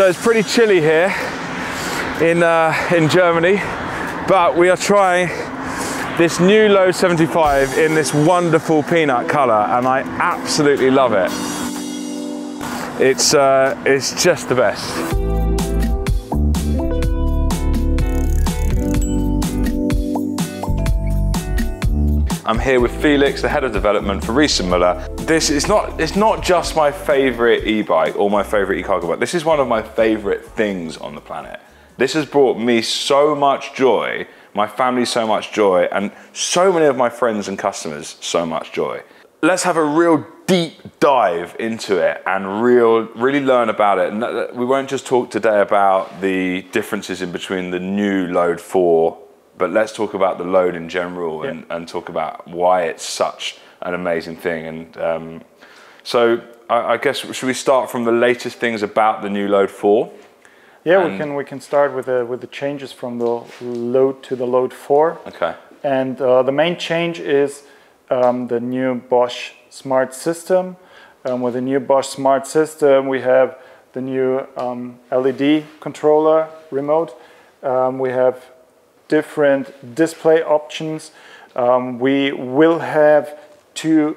So it's pretty chilly here in, uh, in Germany, but we are trying this new Load 75 in this wonderful peanut color and I absolutely love it. It's, uh, it's just the best. I'm here with Felix, the head of development for Riese Müller. This is not, it's not just my favorite e-bike or my favorite e-cargo bike. This is one of my favorite things on the planet. This has brought me so much joy, my family so much joy, and so many of my friends and customers so much joy. Let's have a real deep dive into it and real, really learn about it. And we won't just talk today about the differences in between the new Load 4 but let's talk about the load in general and, yeah. and talk about why it's such an amazing thing. And um, so I, I, guess should we start from the latest things about the new Load 4? Yeah, and we can we can start with the with the changes from the Load to the Load 4. Okay. And uh, the main change is um, the new Bosch Smart System. Um, with the new Bosch Smart System, we have the new um, LED controller remote. Um, we have different display options. Um, we will have two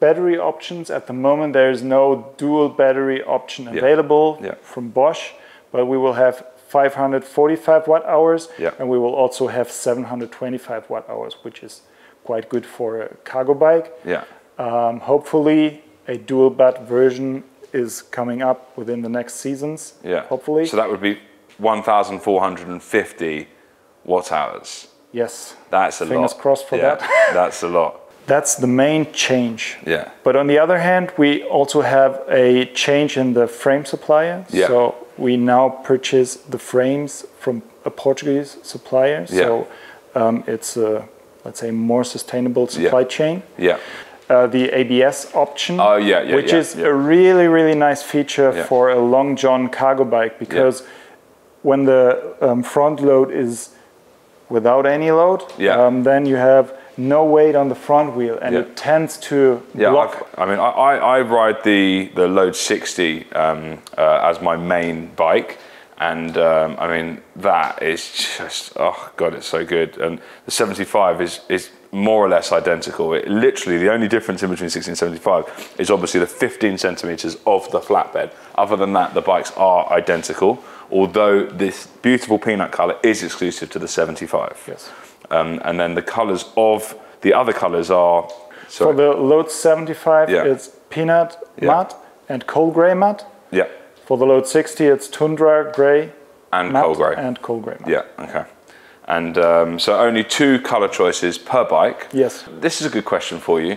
battery options. At the moment, there is no dual battery option available yeah. Yeah. from Bosch, but we will have 545 watt hours yeah. and we will also have 725 watt hours, which is quite good for a cargo bike. Yeah. Um, hopefully, a dual bat version is coming up within the next seasons. Yeah. Hopefully. So that would be 1,450 watt hours. Yes. That's a Fingers lot. Fingers crossed for yeah, that. that's a lot. That's the main change. Yeah. But on the other hand, we also have a change in the frame supplier. Yeah. So we now purchase the frames from a Portuguese supplier. Yeah. So um, it's a, let's say, more sustainable supply yeah. chain. Yeah. Uh, the ABS option, oh, yeah, yeah, which yeah, is a really, really nice feature for a long john cargo bike because when the um, front load is without any load, Yeah. um, then you have no weight on the front wheel and Yeah. it tends to Yeah, block. I've, I mean, I, I, ride the, the Load 60 um, uh, as my main bike. And um, I mean, that is just, oh God, it's so good. And the 75 is, is more or less identical. It literally, the only difference in between 60 and 75 is obviously the 15 centimeters of the flatbed. Other than that, the bikes are identical, although this beautiful peanut color is exclusive to the 75. Yes. Um, and then the colors of the other colors are. For the Load 75, Yeah. it's peanut Yeah. matte and coal gray mud. Yeah, For the Load 60, it's tundra gray and coal grey. and coal gray matte. Yeah, okay. And um, so only two color choices per bike. Yes. This is a good question for you.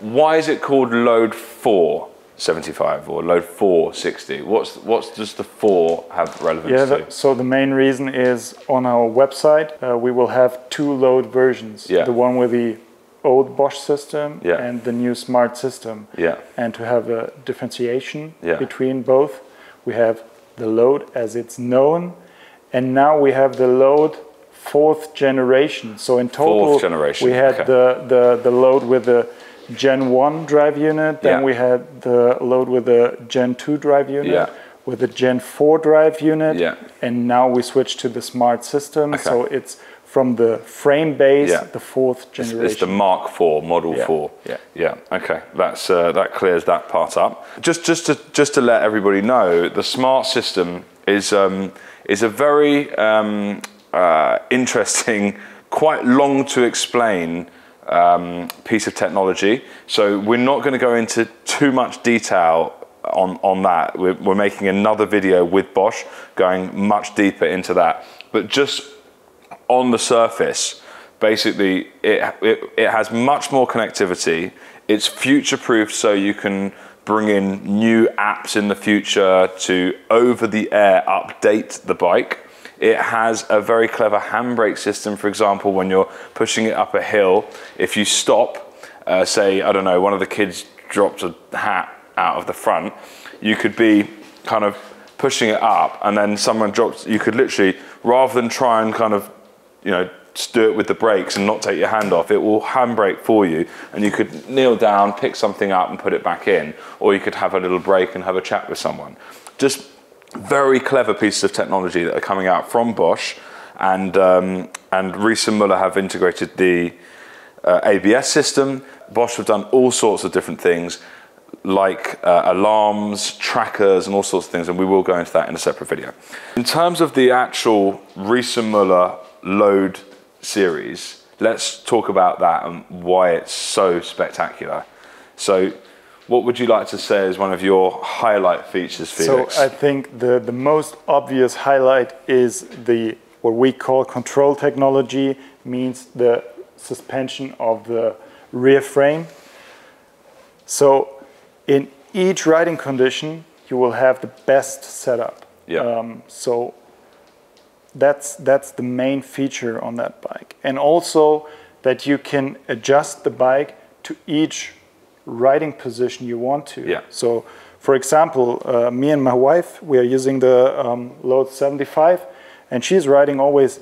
Why is it called Load 4 75 or Load 460 What's, what's does the 4 have relevance Yeah, the, so the main reason is on our website, uh, we will have two load versions. Yeah. The one with the old Bosch system Yeah. and the new smart system. Yeah. And to have a differentiation Yeah. between both, we have the load as it's known, and now we have the load fourth generation. So in total, generation, we had okay. the, the, the load with the Gen 1 drive unit, then Yeah. we had the load with the Gen 2 drive unit, Yeah. with the Gen 4 drive unit, Yeah. and now we switch to the smart system. Okay. So it's from the frame base, Yeah. the fourth It's, generation. it's the Mark 4, Model Yeah, 4. yeah. Yeah. Okay. That's uh, that clears that part up. Just just to just to let everybody know, the smart system is um, is a very um, uh, interesting, quite long to explain um, piece of technology. So we're not going to go into too much detail on, on that. We're, we're making another video with Bosch going much deeper into that. But just on the surface, basically, it, it, it has much more connectivity. It's future proof, so you can bring in new apps in the future to over the air update the bike. It has a very clever handbrake system, for example, when you're pushing it up a hill. If you stop, uh, say, I don't know, one of the kids dropped a hat out of the front, you could be kind of pushing it up and then someone drops, you could literally, rather than try and kind of, you know, just do it with the brakes and not take your hand off, it will handbrake for you and you could kneel down, pick something up and put it back in, or you could have a little break and have a chat with someone. Just very clever pieces of technology that are coming out from Bosch, and um, and Riese and Muller have integrated the uh, ABS system. Bosch have done all sorts of different things, like uh, alarms, trackers, and all sorts of things, and we will go into that in a separate video. In terms of the actual Riese and Muller load series, let's talk about that and why it's so spectacular. So, what would you like to say is one of your highlight features, Felix? So I think the, the most obvious highlight is the what we call control technology, means the suspension of the rear frame. So in each riding condition, you will have the best setup. Yeah. Um, so that's that's the main feature on that bike, and also that you can adjust the bike to each riding position you want to. Yeah. So, for example, uh, me and my wife, we are using the um, load 75, and she's riding always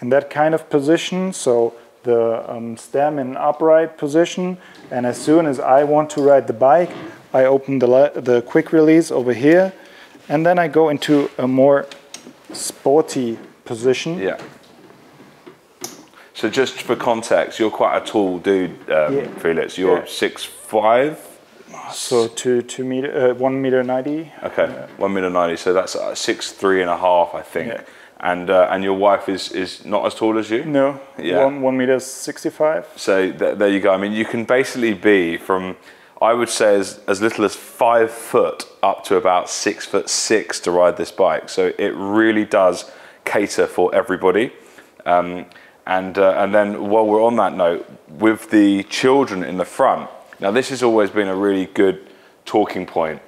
in that kind of position. So the um, stem in upright position, and as soon as I want to ride the bike, I open the the quick release over here, and then I go into a more sporty position. Yeah. So just for context, you're quite a tall dude, um, Yeah. Felix. You're Yeah. six five. So two two meter, uh, one meter ninety. Okay, one meter ninety. So that's uh, six three and a half, I think. Yeah. And uh, and your wife is is not as tall as you. No, Yeah. one one meter sixty five. So th- there you go. I mean, you can basically be from, I would say, as, as little as five foot up to about six foot six to ride this bike. So it really does cater for everybody. Um, and uh, and then while we're on that note, with the children in the front, now this has always been a really good talking point.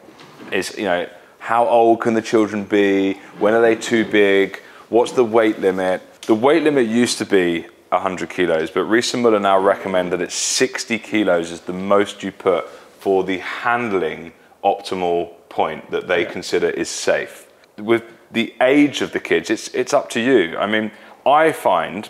Is you know how old can the children be? When are they too big? What's the weight limit? The weight limit used to be 100 kilos, but Riese and Muller now recommend that it's 60 kilos is the most you put for the handling optimal point that they consider is safe. With the age of the kids, it's it's up to you. I mean, I find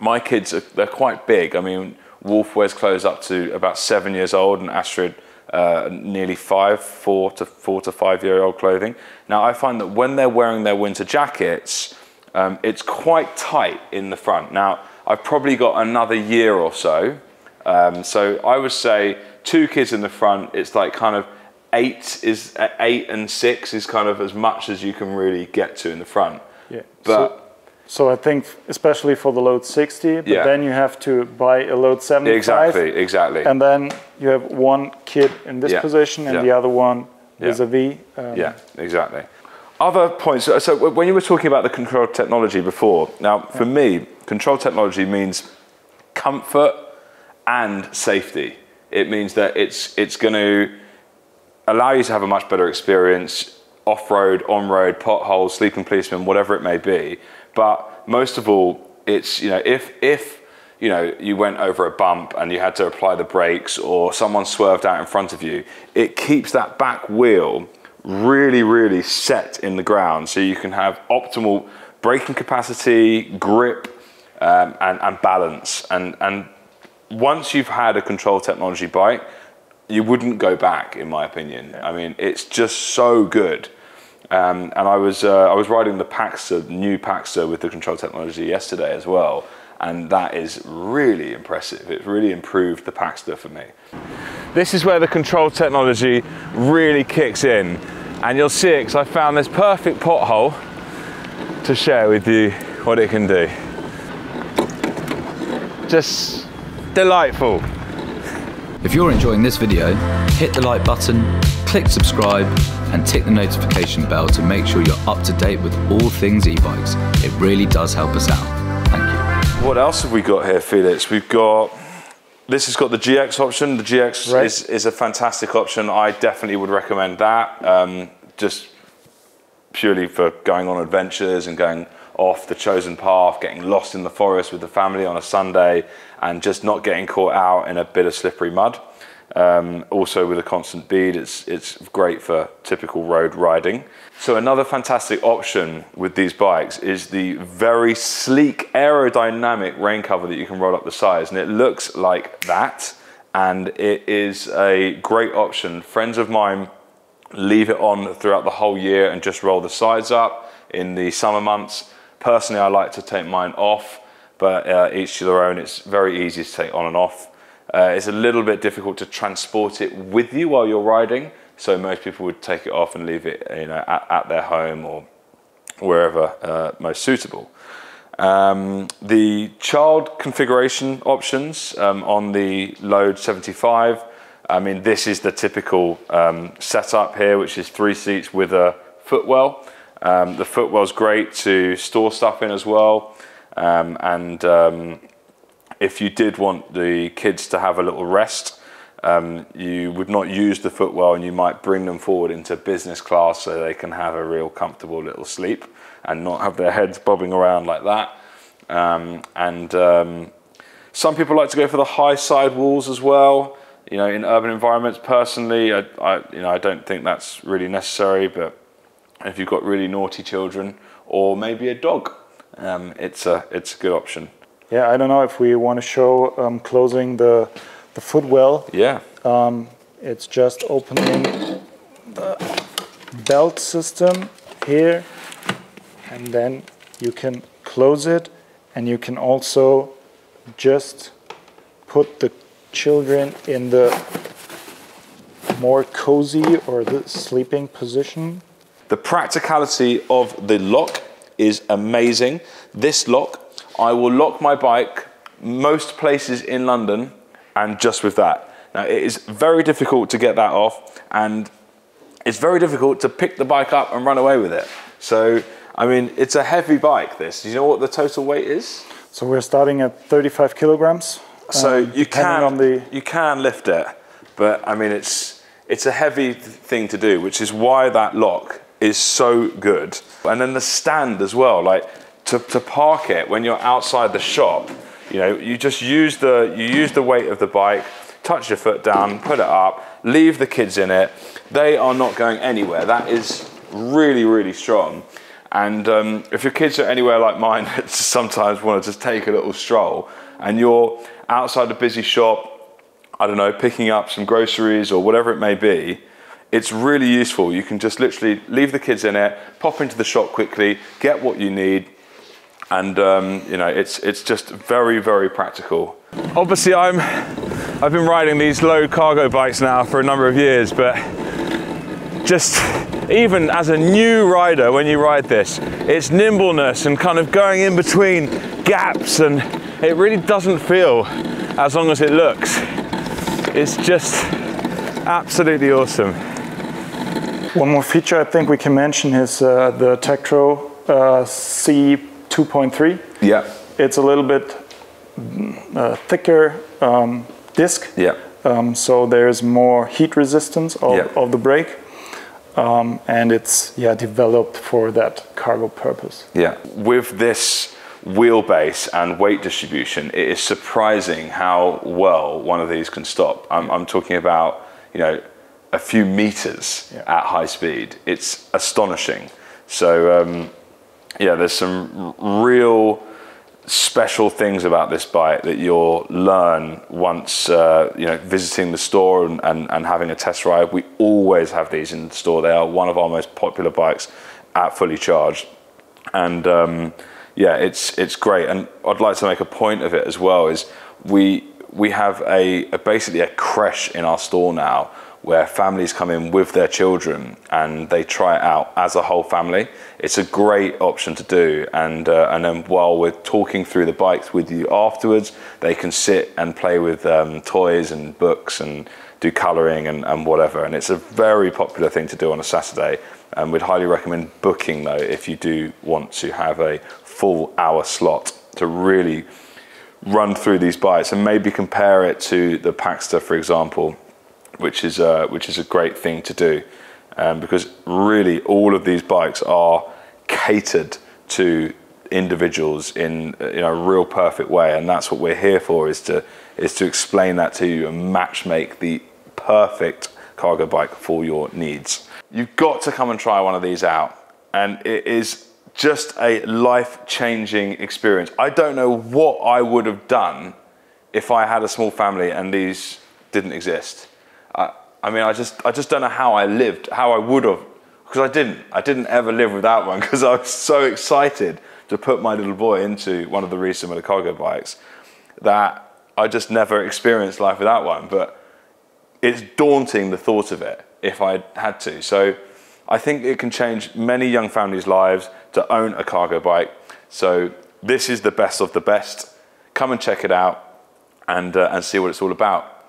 my kids are they're quite big. I mean, Wolf wears clothes up to about seven years old, and Astrid uh, nearly five, four to four to five year old clothing. Now, I find that when they're wearing their winter jackets, um, it's quite tight in the front. Now, I've probably got another year or so. Um, so I would say two kids in the front. It's like kind of eight is uh, eight and six is kind of as much as you can really get to in the front. Yeah. But So I think especially for the load 60, but Yeah. then you have to buy a load 75. exactly, exactly. And then you have one kid in this Yeah. position and Yeah. the other one Yeah. vis-a-vis. Um, Yeah, exactly. Other points. So, so when you were talking about the control technology before, now for me, control technology means comfort and safety. It means that it's it's going to allow you to have a much better experience off-road, on-road, potholes, sleeping policemen, whatever it may be. But most of all, it's you know if if you know you went over a bump and you had to apply the brakes or someone swerved out in front of you, it keeps that back wheel really really set in the ground so you can have optimal braking capacity, grip, um, and, and balance. And and once you've had a control technology bike, you wouldn't go back, in my opinion. I mean, it's just so good. Um, and I was uh, I was riding the Packster, new Packster with the control technology yesterday as well, and that is really impressive. It really improved the Packster for me. This is where the control technology really kicks in, and you'll see it because I found this perfect pothole to share with you what it can do. Just delightful. If you're enjoying this video, hit the like button, click subscribe, and tick the notification bell to make sure you're up to date with all things e-bikes. It really does help us out. Thank you. What else have we got here, Felix? We've got this has got the GX option. The GX Right. is, is a fantastic option. I definitely would recommend that. Um, just purely for going on adventures and going off the chosen path, getting lost in the forest with the family on a Sunday, and just not getting caught out in a bit of slippery mud. Um, also, with a constant bead, it's it's great for typical road riding. So another fantastic option with these bikes is the very sleek aerodynamic rain cover that you can roll up the sides, and it looks like that. And it is a great option. Friends of mine leave it on throughout the whole year and just roll the sides up in the summer months. Personally, I like to take mine off, but uh, each to their own. It's very easy to take on and off. Uh, it's a little bit difficult to transport it with you while you're riding, so most people would take it off and leave it, you know, at, at their home or wherever uh, most suitable. Um, the child configuration options um, on the Load 75. I mean, this is the typical um, setup here, which is three seats with a footwell. Um, the footwell's great to store stuff in as well. Um, and um, if you did want the kids to have a little rest, um, you would not use the footwell and you might bring them forward into business class so they can have a real comfortable little sleep and not have their heads bobbing around like that. Um, and um, some people like to go for the high side walls as well. You know, in urban environments, personally, I, I, you know, I don't think that's really necessary. But if you've got really naughty children or maybe a dog, um, it's a it's a good option. Yeah, I don't know if we want to show um, closing the the footwell. Yeah. Um, it's just opening the belt system here, and then you can close it, and you can also just put the children in the more cozy or the sleeping position. The practicality of the lock is amazing. This lock, I will lock my bike most places in London and just with that. Now, it is very difficult to get that off and it's very difficult to pick the bike up and run away with it. So, I mean, it's a heavy bike, this. Do you know what the total weight is? So we're starting at 35 kilograms. So um, you can on the you can lift it, but I mean it's it's a heavy th- thing to do, which is why that lock is so good. And then the stand as well, like to, to park it when you're outside the shop, you know, you just use the you use the weight of the bike, touch your foot down, put it up, leave the kids in it. They are not going anywhere. That is really really strong. And um, if your kids are anywhere like mine, that sometimes want to just take a little stroll, and you're outside a busy shop, I don't know, picking up some groceries or whatever it may be, it's really useful. You can just literally leave the kids in it, pop into the shop quickly, get what you need, and um, you know it's it's just very very practical. Obviously, I'm I've been riding these low cargo bikes now for a number of years, but just even as a new rider, when you ride this, it's nimbleness and kind of going in between gaps, and it really doesn't feel as long as it looks. It's just absolutely awesome. One more feature I think we can mention is uh, the Tektro uh, C2.3. Yeah. It's a little bit uh, thicker um, disc, Yeah. um, so there's more heat resistance of, Yeah. of the brake, um, and it's yeah developed for that cargo purpose. Yeah. With this wheelbase and weight distribution, it is surprising how well one of these can stop. I'm, I'm talking about, you know, a few meters Yeah. at high speed. It's astonishing. So, um, yeah, there's some real special things about this bike that you'll learn once uh, you know visiting the store and, and, and having a test ride. We always have these in the store. They are one of our most popular bikes at fully charged, and um, yeah, it's it's great. And I'd like to make a point of it as well. Is we we have a, a basically a creche in our store now where families come in with their children and they try it out as a whole family. It's a great option to do, and uh, and then while we're talking through the bikes with you afterwards, they can sit and play with um, toys and books and do colouring and, and whatever. And it's a very popular thing to do on a Saturday. And we'd highly recommend booking though if you do want to have a full hour slot to really run through these bikes and maybe compare it to the Packster, for example, which is uh, which is a great thing to do, um, because really all of these bikes are catered to individuals in know, a real perfect way, and that's what we're here for is to is to explain that to you and match make the perfect cargo bike for your needs. You've got to come and try one of these out, and it is just a life changing experience. I don't know what I would have done if I had a small family and these didn't exist. I, I mean, I just, I just don't know how I lived, how I would have, because I didn't. I didn't ever live without one because I was so excited to put my little boy into one of the Motor cargo bikes that I just never experienced life without one. But it's daunting the thought of it if I had to. So I think it can change many young families' lives to own a cargo bike. So this is the best of the best. Come and check it out and, uh, and see what it's all about.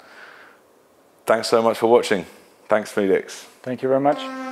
Thanks so much for watching. Thanks, Felix. Thank you very much.